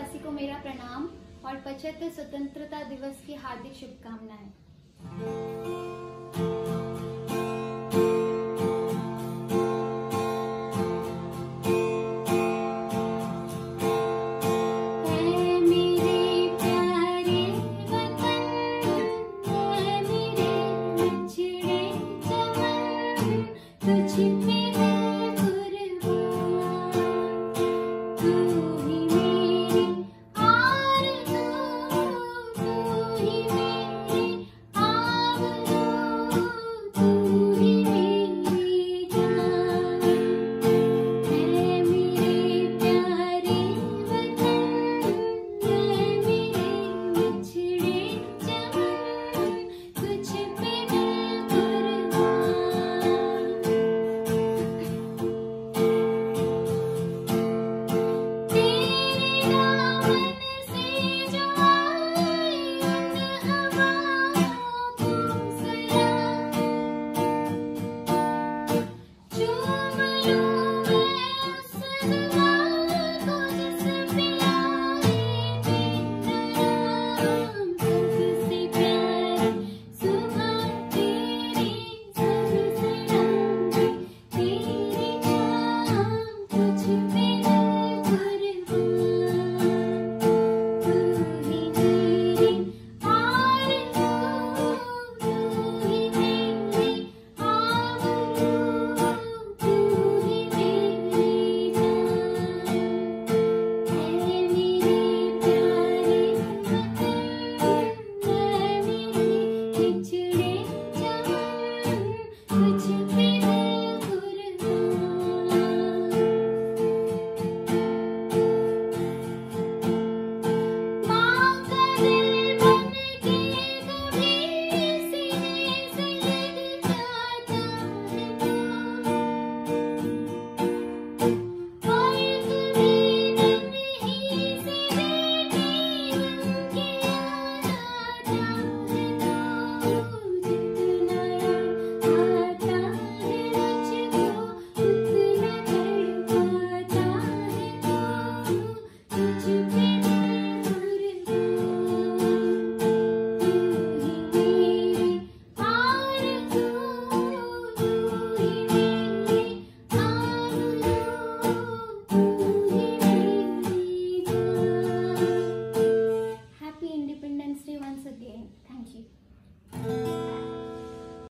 देशवासी को मेरा प्रणाम और पचहत्तर स्वतंत्रता दिवस की हार्दिक शुभकामनाएँ। तुझ पे